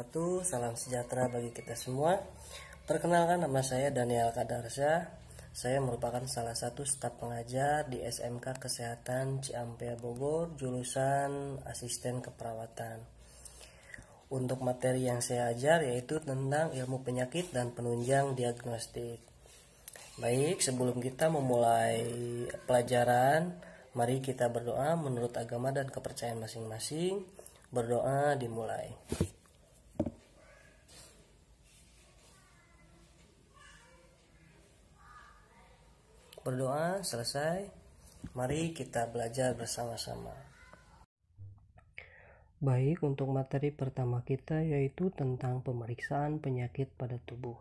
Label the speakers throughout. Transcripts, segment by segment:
Speaker 1: wabarakatuh. Salam sejahtera bagi kita semua. Perkenalkan nama saya Daniel Kadarsa. Saya merupakan salah satu staf pengajar di SMK Kesehatan Ciampea Bogor, jurusan Asisten Keperawatan. Untuk materi yang saya ajar yaitu tentang ilmu penyakit dan penunjang diagnostik. Baik, sebelum kita memulai pelajaran, mari kita berdoa menurut agama dan kepercayaan masing-masing. Berdoa dimulai. Berdoa selesai. Mari kita belajar bersama-sama. Baik, untuk materi pertama kita yaitu tentang pemeriksaan penyakit pada tubuh.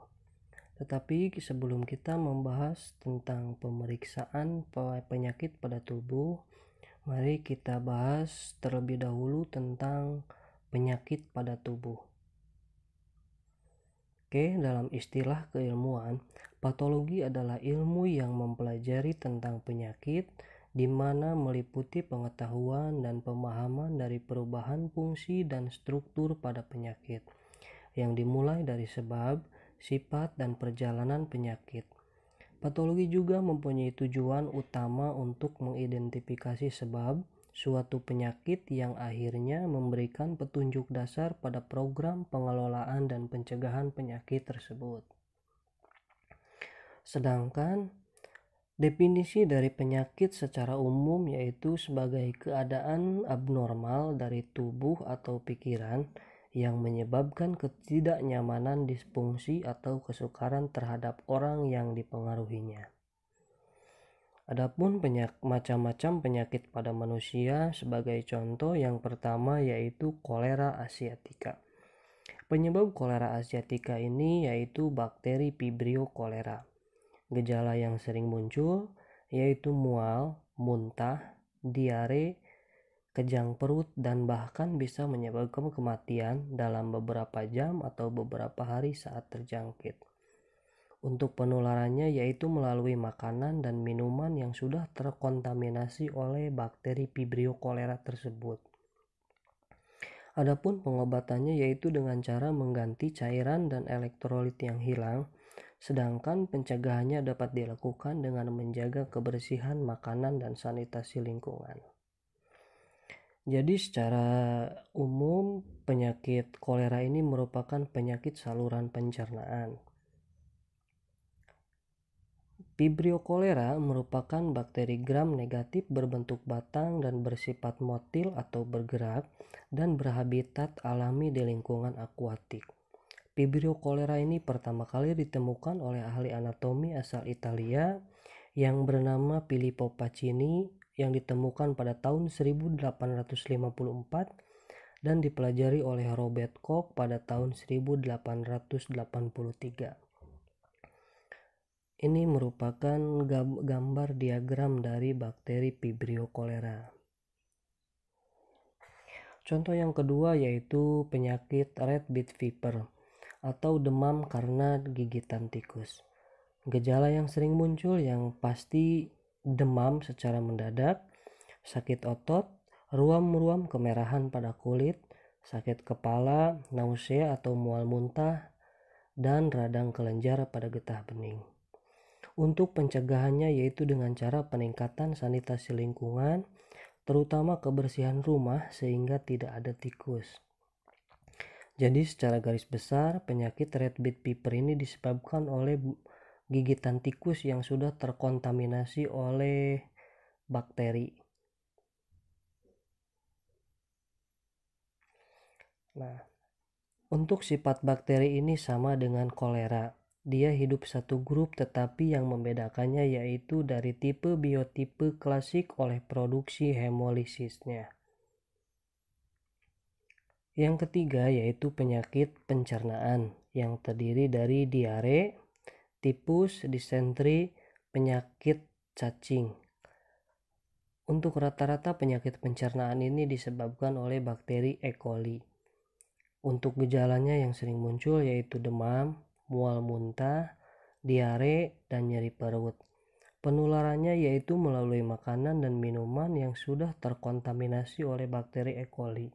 Speaker 1: Tetapi sebelum kita membahas tentang pemeriksaan penyakit pada tubuh, mari kita bahas terlebih dahulu tentang penyakit pada tubuh. Oke, dalam istilah keilmuan, patologi adalah ilmu yang mempelajari tentang penyakit di mana meliputi pengetahuan dan pemahaman dari perubahan fungsi dan struktur pada penyakit yang dimulai dari sebab, sifat, dan perjalanan penyakit. Patologi juga mempunyai tujuan utama untuk mengidentifikasi sebab suatu penyakit yang akhirnya memberikan petunjuk dasar pada program pengelolaan dan pencegahan penyakit tersebut. Sedangkan Definisi dari penyakit secara umum yaitu sebagai keadaan abnormal dari tubuh atau pikiran yang menyebabkan ketidaknyamanan, disfungsi, atau kesukaran terhadap orang yang dipengaruhinya. Adapun penyak, macam-macam penyakit pada manusia sebagai contoh yang pertama yaitu kolera asiatica. Penyebab kolera asiatica ini yaitu bakteri Vibrio cholera. Gejala yang sering muncul yaitu mual, muntah, diare, kejang perut, dan bahkan bisa menyebabkan kematian dalam beberapa jam atau beberapa hari saat terjangkit. Untuk penularannya yaitu melalui makanan dan minuman yang sudah terkontaminasi oleh bakteri Vibrio cholera tersebut. Adapun pengobatannya yaitu dengan cara mengganti cairan dan elektrolit yang hilang sedangkan pencegahannya dapat dilakukan dengan menjaga kebersihan makanan dan sanitasi lingkungan. Jadi secara umum penyakit kolera ini merupakan penyakit saluran pencernaan. Vibrio cholera merupakan bakteri gram negatif berbentuk batang dan bersifat motil atau bergerak dan berhabitat alami di lingkungan akuatik. Vibrio cholera ini pertama kali ditemukan oleh ahli anatomi asal Italia yang bernama Filippo Pacini yang ditemukan pada tahun 1854 dan dipelajari oleh Robert Koch pada tahun 1883. Ini merupakan gambar diagram dari bakteri Vibrio cholera. Contoh yang kedua yaitu penyakit red bit fever atau demam karena gigitan tikus. Gejala yang sering muncul yang pasti demam secara mendadak, sakit otot, ruam-ruam kemerahan pada kulit, sakit kepala, nausea atau mual muntah, dan radang kelenjar pada getah bening. Untuk pencegahannya yaitu dengan cara peningkatan sanitasi lingkungan, terutama kebersihan rumah sehingga tidak ada tikus. Jadi secara garis besar penyakit red bit fever ini disebabkan oleh gigitan tikus yang sudah terkontaminasi oleh bakteri. Nah, untuk sifat bakteri ini sama dengan kolera. Dia hidup satu grup tetapi yang membedakannya yaitu dari tipe biotipe klasik oleh produksi hemolisisnya. Yang ketiga yaitu penyakit pencernaan yang terdiri dari diare, tipus, disentri, penyakit cacing. Untuk rata-rata penyakit pencernaan ini disebabkan oleh bakteri E. coli. Untuk gejalanya yang sering muncul yaitu demam, mual muntah, diare, dan nyeri perut. Penularannya yaitu melalui makanan dan minuman yang sudah terkontaminasi oleh bakteri E. coli.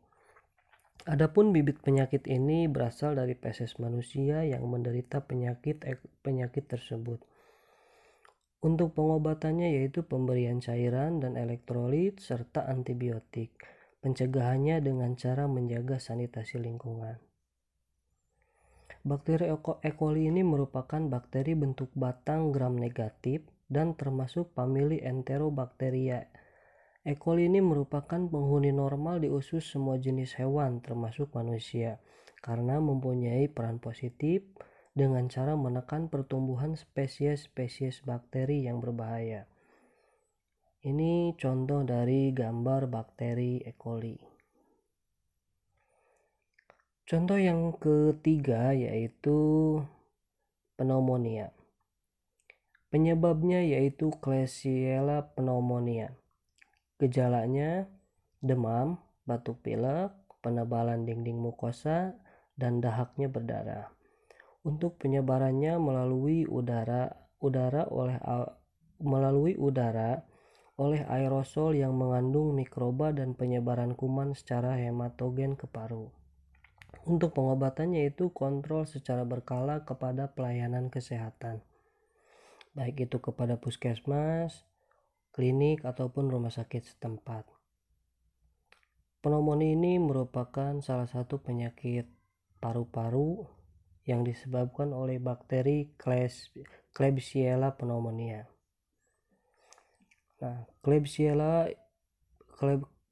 Speaker 1: Adapun bibit penyakit ini berasal dari feses manusia yang menderita penyakit penyakit tersebut. Untuk pengobatannya yaitu pemberian cairan dan elektrolit serta antibiotik. Pencegahannya dengan cara menjaga sanitasi lingkungan. Bakteri E. coli ini merupakan bakteri bentuk batang gram negatif dan termasuk famili Enterobacteria. E. coli ini merupakan penghuni normal di usus semua jenis hewan termasuk manusia karena mempunyai peran positif dengan cara menekan pertumbuhan spesies-spesies bakteri yang berbahaya. Ini contoh dari gambar bakteri E. coli. Contoh yang ketiga yaitu pneumonia. Penyebabnya yaitu Klebsiella pneumonia. Gejalanya demam, batuk pilek, penebalan dinding mukosa, dan dahaknya berdarah untuk penyebarannya melalui udara udara oleh melalui udara oleh aerosol yang mengandung mikroba dan penyebaran kuman secara hematogen ke paru. Untuk pengobatannya itu kontrol secara berkala kepada pelayanan kesehatan. Baik itu kepada puskesmas, klinik ataupun rumah sakit setempat. Pneumonia ini merupakan salah satu penyakit paru-paru yang disebabkan oleh bakteri Klebsiella pneumonia. Nah, Klebsiella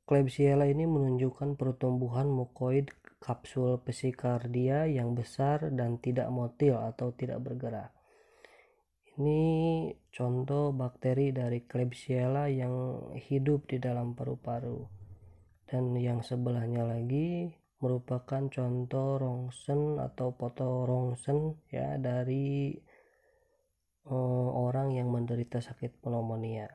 Speaker 1: Klebsiella ini menunjukkan pertumbuhan mukoid kapsul pesikardia yang besar dan tidak motil atau tidak bergerak. Ini contoh bakteri dari Klebsiella yang hidup di dalam paru-paru. Dan yang sebelahnya lagi merupakan contoh rongsen atau foto rongsen ya dari uh, orang yang menderita sakit pneumonia.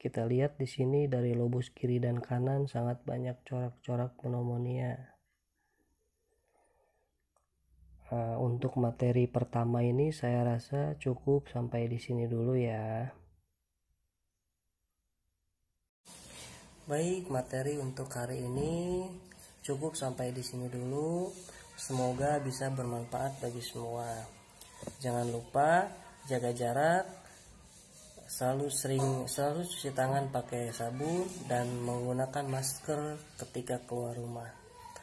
Speaker 1: Kita lihat di sini dari lobus kiri dan kanan sangat banyak corak-corak pneumonia. Uh, untuk materi pertama ini saya rasa cukup sampai di sini dulu ya. Baik, materi untuk hari ini cukup sampai di sini dulu. Semoga bisa bermanfaat bagi semua. Jangan lupa jaga jarak selalu sering selalu cuci tangan pakai sabun dan menggunakan masker ketika keluar rumah